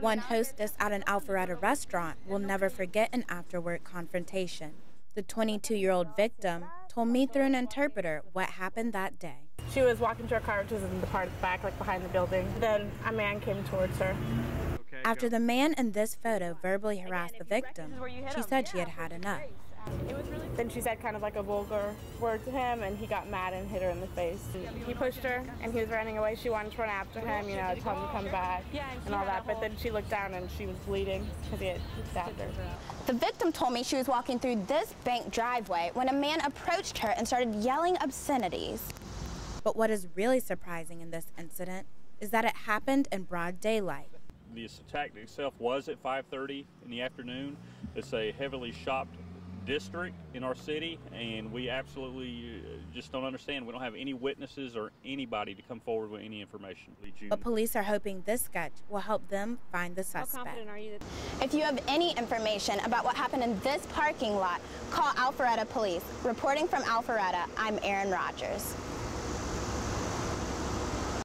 One hostess at an Alpharetta restaurant will never forget an afterward confrontation. The 22 year old victim told me through an interpreter what happened that day. She was walking to her car, which was in the part back, like behind the building. Then a man came towards her. After the man in this photo verbally harassed the victim, she said she had had enough. Then she said kind of like a vulgar word to him, and he got mad and hit her in the face. And he pushed her, and he was running away. She wanted to run after him, you know, tell him to come back and all that. But then she looked down and she was bleeding because he had stabbed her. The victim told me she was walking through this bank driveway when a man approached her and started yelling obscenities. But what is really surprising in this incident is that it happened in broad daylight. This attack itself was at 5:30 in the afternoon. It's a heavily shopped district in our city, and we absolutely uh, just don't understand. We don't have any witnesses or anybody to come forward with any information. But police are hoping this sketch will help them find the suspect. How confident are you? If you have any information about what happened in this parking lot, call Alpharetta Police. Reporting from Alpharetta, I'm Erin Rogers.